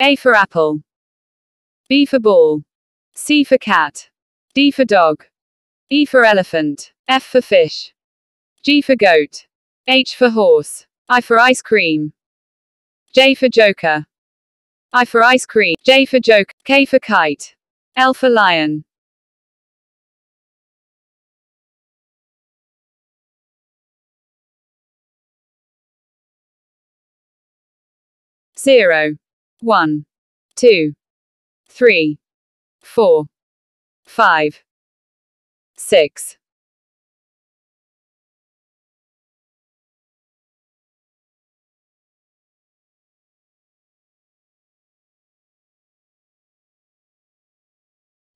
A for apple. B for ball. C for cat. D for dog. E for elephant. F for fish. G for goat. H for horse. I for ice cream. J for joker. I for ice cream. J for joke. K for kite. L for lion. Zero. One. Two. Three. Four. Five. Six.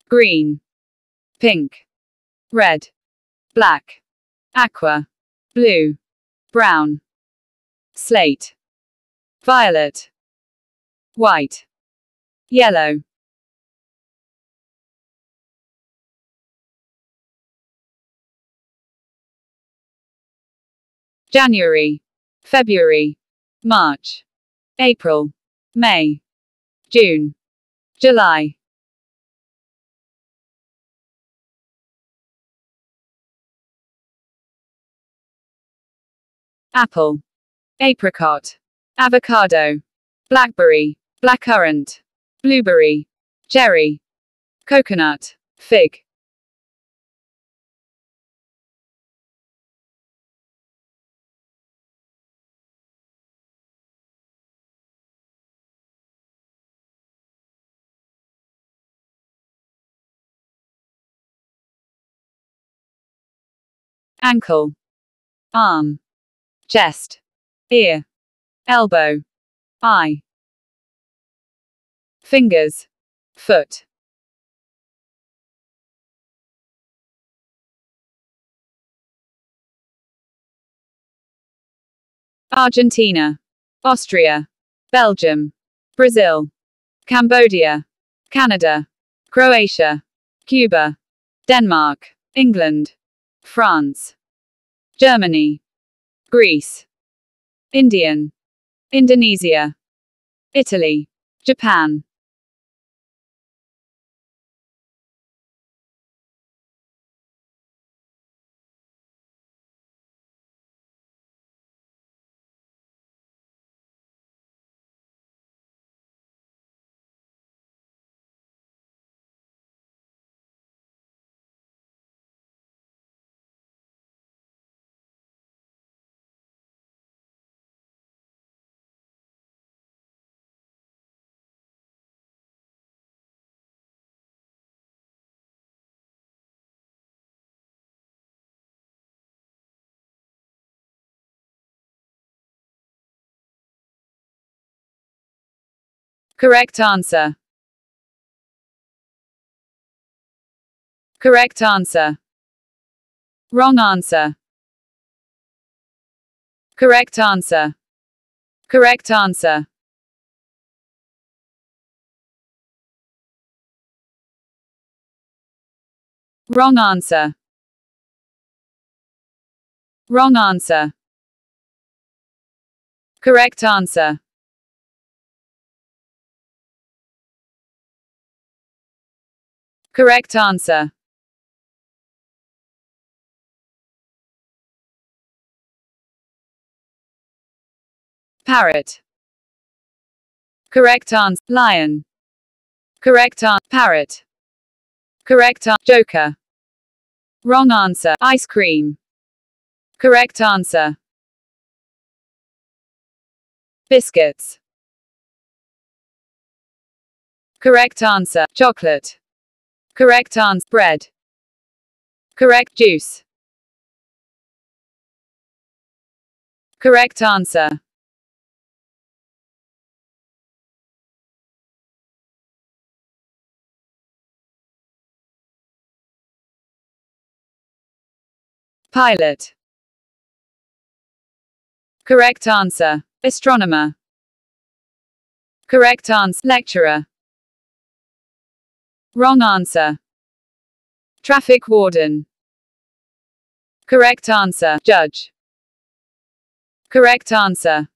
green, pink, red, black, aqua, blue, brown, slate, violet, white, yellow. January, February, March, April, May, June, July. apple, apricot, avocado, blackberry, blackcurrant, blueberry, cherry, coconut, fig. ankle, arm, chest, ear, elbow, eye, fingers, foot. Argentina, Austria, Belgium, Brazil, Cambodia, Canada, Croatia, Cuba, Denmark, England, France, Germany, Greece, Indian, Indonesia, Italy, Japan. Correct answer. Correct answer. Wrong answer. Correct answer. Correct answer. Wrong answer. Wrong answer. Correct answer. Correct answer. Parrot. Correct answer. Lion. Correct answer. Parrot. Correct answer. Joker. Wrong answer. Ice cream. Correct answer. Biscuits. Correct answer. Chocolate. Correct answer. Bread. Correct juice. Correct answer. Pilot. Correct answer. Astronomer. Correct answer. Lecturer. Wrong answer. Traffic warden. Correct answer. Judge. Correct answer.